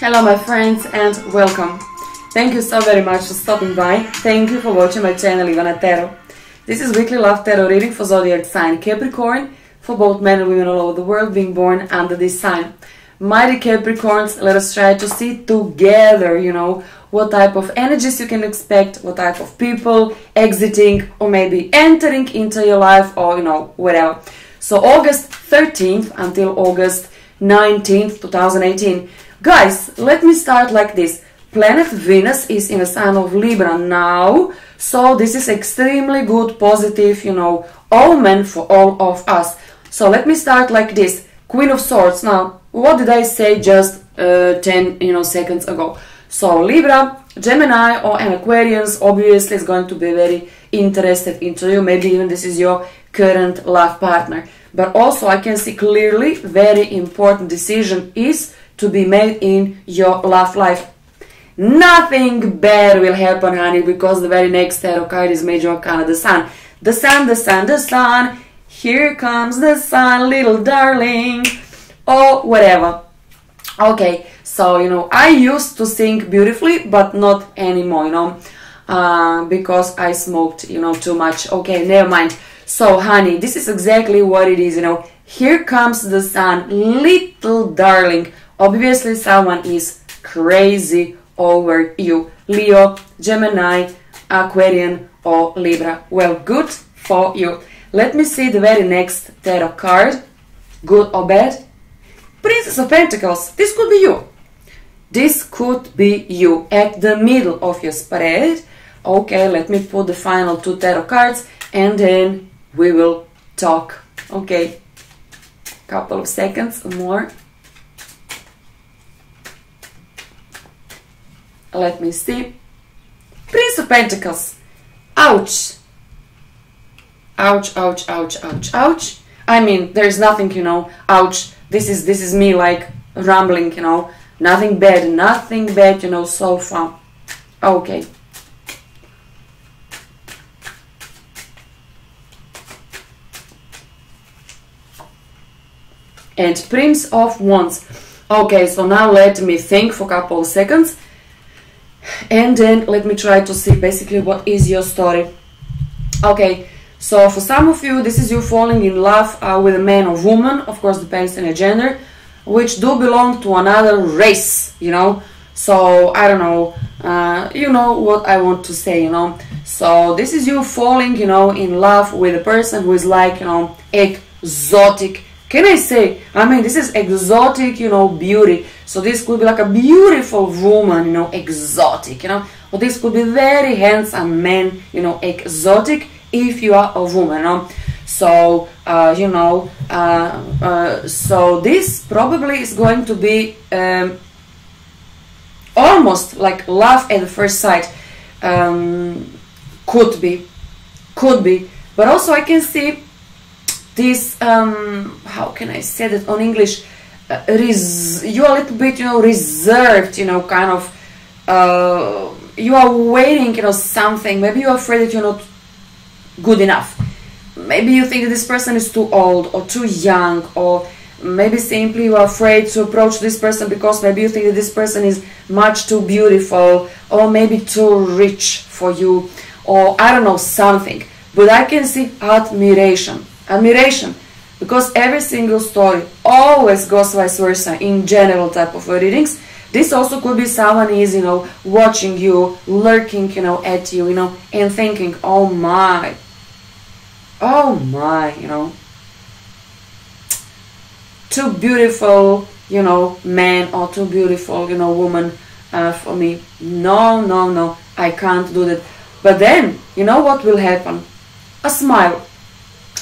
Hello my friends and welcome. Thank you so very much for stopping by. Thank you for watching my channel Ivana Tarot. This is weekly love tarot reading for zodiac sign Capricorn for both men and women all over the world being born under this sign. Mighty Capricorns, let us try to see together, you know, what type of energies you can expect, what type of people exiting or maybe entering into your life or, you know, whatever. So August 13th until August 19th, 2018. Guys, let me start like this. Planet Venus is in a sign of Libra now, so this is extremely good, positive, you know, omen for all of us. So let me start like this. Queen of Swords. Now, what did I say just uh, 10, you know, seconds ago? So Libra, Gemini or an Aquarius obviously is going to be very interested into you. Maybe even this is your current love partner. But also I can see clearly very important decision is to be made in your love life. Nothing bad will happen, honey, because the very next tarot card is Major Arcana, the Sun. The Sun, the Sun, the Sun. Here comes the Sun, little darling. Or whatever. Okay, so, you know, I used to sing beautifully, but not anymore, you know, uh, because I smoked, you know, too much. Okay, never mind. So, honey, this is exactly what it is, you know. Here comes the sun, little darling. Obviously, someone is crazy over you. Leo, Gemini, Aquarian, or Libra. Well, good for you. Let me see the very next tarot card. Good or bad? Princess of Pentacles. This could be you. This could be you at the middle of your spread. Okay, let me put the final two tarot cards and then we will talk. Okay, couple of seconds more. Let me see. Prince of Pentacles. Ouch. Ouch, ouch, ouch, ouch, ouch. I mean, there's nothing, you know, ouch. This is this is me like rambling, you know. Nothing bad, nothing bad, you know, so far. Okay. And Prince of Wands. Okay, so now let me think for a couple of seconds. And then let me try to see basically what is your story. Okay, so for some of you, this is you falling in love uh, with a man or woman, of course depends on your gender, which do belong to another race, you know. So I don't know, uh, you know what I want to say, you know. So this is you falling, you know, in love with a person who is like, you know, exotic. Can I say? I mean, this is exotic, you know, beauty. So this could be like a beautiful woman, you know, exotic, you know. Or this could be very handsome man, you know, exotic if you are a woman, you know. So, uh, you know, uh, uh, so this probably is going to be um, almost like love at the first sight. Um, could be, could be. But also I can see this, um, how can I say that on English? Uh, you are a little bit, you know, reserved, you know, kind of, uh, you are waiting, you know, something. Maybe you're afraid that you're not good enough. Maybe you think that this person is too old or too young or maybe simply you are afraid to approach this person because maybe you think that this person is much too beautiful or maybe too rich for you or I don't know something but I can see admiration admiration. Because every single story always goes vice versa in general type of readings. This also could be someone is you know watching you lurking you know at you you know and thinking oh my oh my you know. Too beautiful you know man or too beautiful you know woman uh, for me. No no no i can't do that. But then you know what will happen? A smile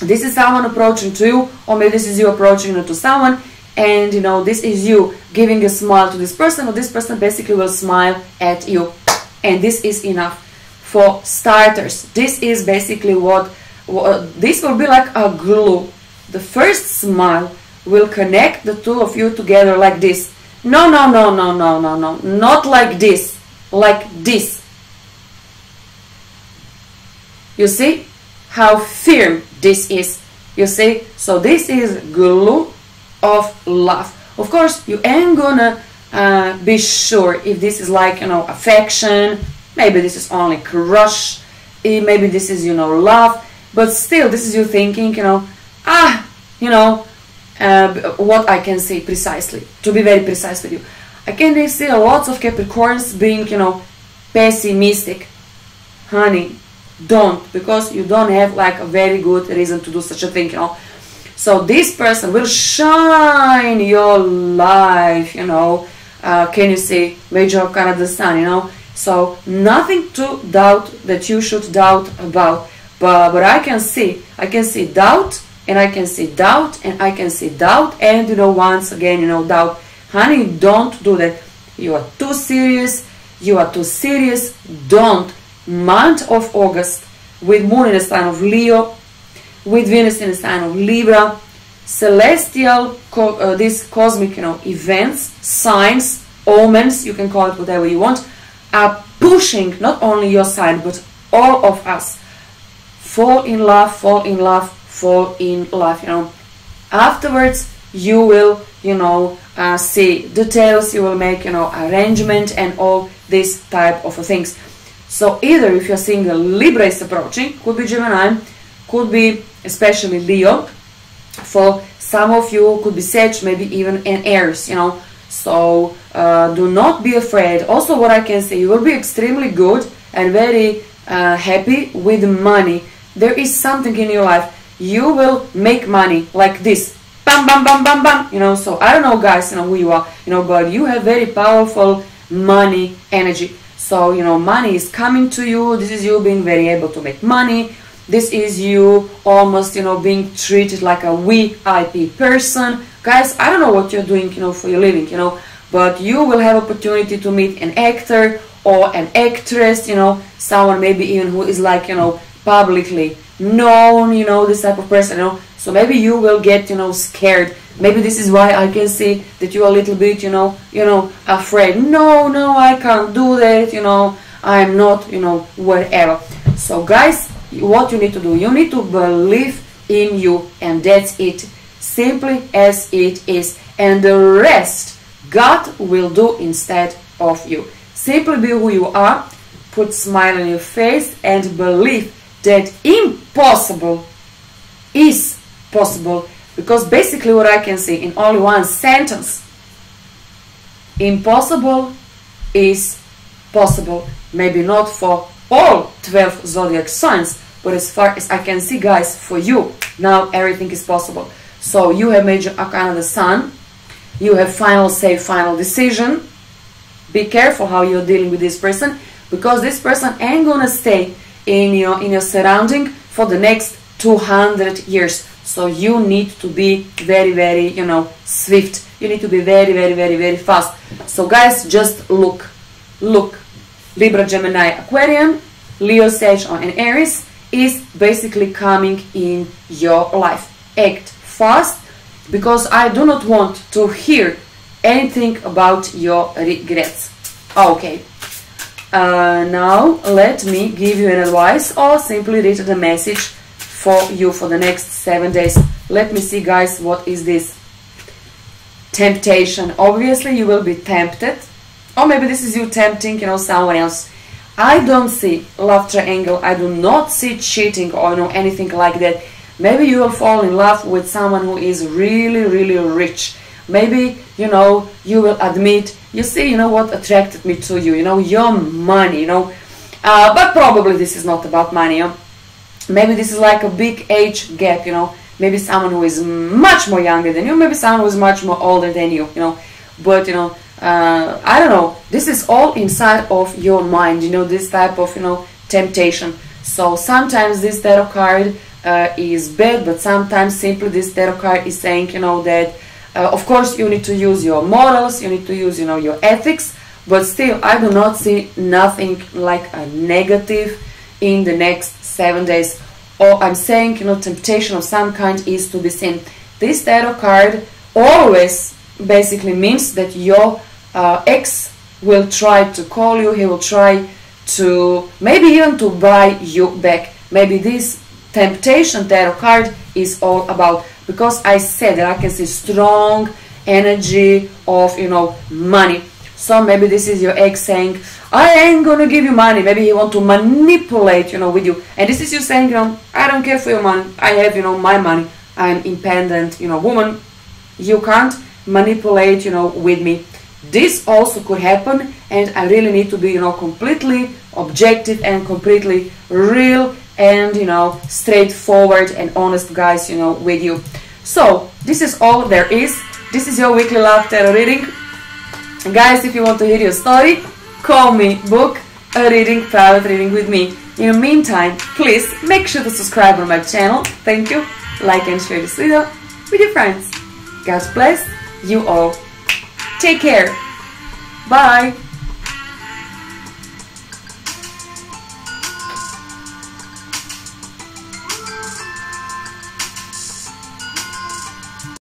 this is someone approaching to you or maybe this is you approaching to someone and you know this is you giving a smile to this person or this person basically will smile at you. And this is enough for starters. This is basically what, what this will be like a glue. The first smile will connect the two of you together like this. No no no no no no no. Not like this. Like this. You see how firm this is you see? So this is glue of love. Of course you ain't gonna uh, be sure if this is like you know affection maybe this is only crush eh, maybe this is you know love but still this is you thinking you know ah you know uh, what I can say precisely to be very precise with you. I can see lots of Capricorns being you know pessimistic. Honey don't because you don't have like a very good reason to do such a thing you know? So this person will shine your life you know? Uh, can you see major the sun you know? So nothing to doubt that you should doubt about. But but i can see i can see doubt and i can see doubt and i can see doubt and you know once again you know doubt. Honey don't do that. You are too serious. You are too serious. Don't month of August with Moon in the sign of Leo, with Venus in the sign of Libra, celestial, co uh, these cosmic, you know, events, signs, omens, you can call it whatever you want, are pushing not only your sign but all of us. Fall in love, fall in love, fall in love, you know. Afterwards, you will, you know, uh, see details, you will make, you know, arrangement and all this type of things. So either if you're seeing a Libra is approaching, could be Gemini, could be especially Leo. For some of you, could be Sag, maybe even an Aries, you know. So uh, do not be afraid. Also, what I can say, you will be extremely good and very uh, happy with money. There is something in your life. You will make money like this. Bam, bam, bam, bam, bam. You know, so I don't know, guys, you know who you are, you know, but you have very powerful money energy. So, you know, money is coming to you. This is you being very able to make money. This is you almost, you know, being treated like a VIP person. Guys, I don't know what you're doing, you know, for your living, you know, but you will have opportunity to meet an actor or an actress, you know, someone maybe even who is like, you know, publicly known, you know, this type of person, you know. So maybe you will get, you know, scared maybe this is why I can see that you're a little bit, you know, you know, afraid. No, no, I can't do that, you know, I'm not, you know, whatever. So guys, what you need to do, you need to believe in you and that's it. Simply as it is. And the rest, God will do instead of you. Simply be who you are, put smile on your face and believe that impossible is possible because basically what I can say in only one sentence, impossible is possible. Maybe not for all 12 zodiac signs, but as far as I can see, guys, for you, now everything is possible. So you have major arcana the sun, you have final say, final decision. Be careful how you're dealing with this person, because this person ain't gonna stay in your in your surrounding for the next 200 years. So you need to be very, very, you know, swift. You need to be very, very, very, very fast. So guys, just look, look. Libra, Gemini, Aquarian, Leo, Sag, and Aries is basically coming in your life. Act fast because I do not want to hear anything about your regrets. Okay. Uh, now let me give you an advice or simply read the message for you for the next seven days. Let me see, guys, what is this? Temptation. Obviously, you will be tempted. Or maybe this is you tempting, you know, someone else. I don't see love triangle. I do not see cheating or you know anything like that. Maybe you will fall in love with someone who is really, really rich. Maybe, you know, you will admit, you see, you know what attracted me to you, you know, your money, you know. Uh, but probably this is not about money. You know? Maybe this is like a big age gap you know. Maybe someone who is much more younger than you maybe someone who is much more older than you you know. But you know uh, i don't know. This is all inside of your mind you know this type of you know temptation. So sometimes this tarot card uh, is bad but sometimes simply this tarot card is saying you know that uh, of course you need to use your morals you need to use you know your ethics but still i do not see nothing like a negative in the next seven days. Or I'm saying you know temptation of some kind is to be seen. This tarot card always basically means that your uh, ex will try to call you. He will try to maybe even to buy you back. Maybe this temptation tarot card is all about because I said that I can see strong energy of you know money So maybe this is your ex saying, I ain't gonna give you money. Maybe he want to manipulate, you know, with you. And this is you saying, you know, I don't care for your money. I have, you know, my money. I'm independent, you know, woman. You can't manipulate, you know, with me. This also could happen and I really need to be, you know, completely objective and completely real and, you know, straightforward and honest guys, you know, with you. So, this is all there is. This is your weekly love tarot reading. Guys, if you want to hear your story, call me, book a reading, private reading with me. In the meantime, please make sure to subscribe on my channel. Thank you. Like and share this video with your friends. God bless you all. Take care. Bye.